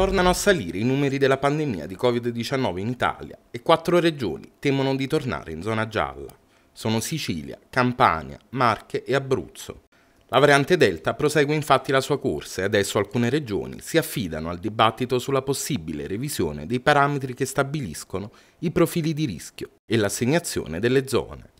tornano a salire i numeri della pandemia di Covid-19 in Italia e quattro regioni temono di tornare in zona gialla. Sono Sicilia, Campania, Marche e Abruzzo. La variante Delta prosegue infatti la sua corsa e adesso alcune regioni si affidano al dibattito sulla possibile revisione dei parametri che stabiliscono i profili di rischio e l'assegnazione delle zone.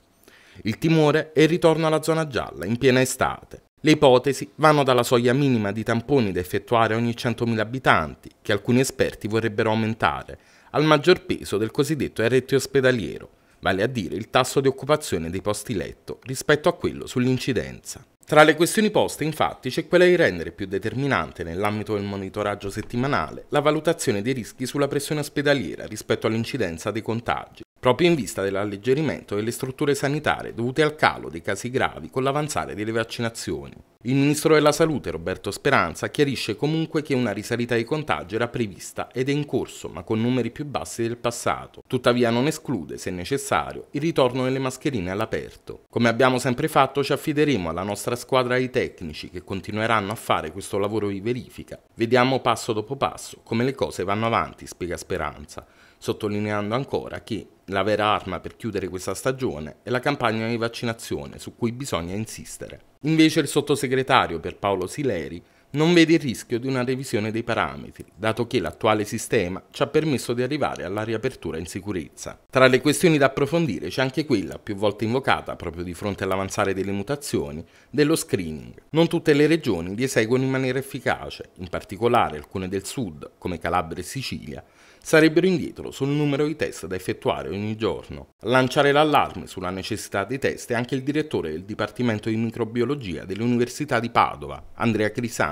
Il timore è il ritorno alla zona gialla in piena estate, le ipotesi vanno dalla soglia minima di tamponi da effettuare ogni 100.000 abitanti, che alcuni esperti vorrebbero aumentare, al maggior peso del cosiddetto RT ospedaliero, vale a dire il tasso di occupazione dei posti letto rispetto a quello sull'incidenza. Tra le questioni poste, infatti, c'è quella di rendere più determinante nell'ambito del monitoraggio settimanale la valutazione dei rischi sulla pressione ospedaliera rispetto all'incidenza dei contagi, proprio in vista dell'alleggerimento delle strutture sanitarie dovute al calo dei casi gravi con l'avanzare delle vaccinazioni. Il ministro della Salute Roberto Speranza chiarisce comunque che una risalita dei contagi era prevista ed è in corso, ma con numeri più bassi del passato. Tuttavia non esclude, se necessario, il ritorno delle mascherine all'aperto. Come abbiamo sempre fatto, ci affideremo alla nostra squadra di tecnici che continueranno a fare questo lavoro di verifica. Vediamo passo dopo passo come le cose vanno avanti, spiega Speranza, sottolineando ancora che la vera arma per chiudere questa stagione è la campagna di vaccinazione su cui bisogna insistere. Invece il sottosegretario per Paolo Sileri non vede il rischio di una revisione dei parametri, dato che l'attuale sistema ci ha permesso di arrivare alla riapertura in sicurezza. Tra le questioni da approfondire c'è anche quella, più volte invocata proprio di fronte all'avanzare delle mutazioni, dello screening. Non tutte le regioni li eseguono in maniera efficace, in particolare alcune del sud, come Calabria e Sicilia, sarebbero indietro sul numero di test da effettuare ogni giorno. lanciare l'allarme sulla necessità dei test è anche il direttore del Dipartimento di Microbiologia dell'Università di Padova, Andrea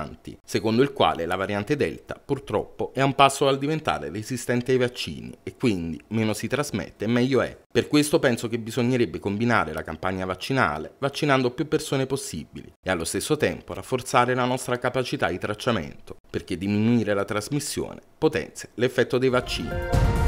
Crisanti, secondo il quale la variante Delta purtroppo è a un passo dal diventare resistente ai vaccini e quindi meno si trasmette meglio è. Per questo penso che bisognerebbe combinare la campagna vaccinale vaccinando più persone possibili e allo stesso tempo rafforzare la nostra capacità di tracciamento, perché diminuire la trasmissione potenzia l'effetto dei vaccini.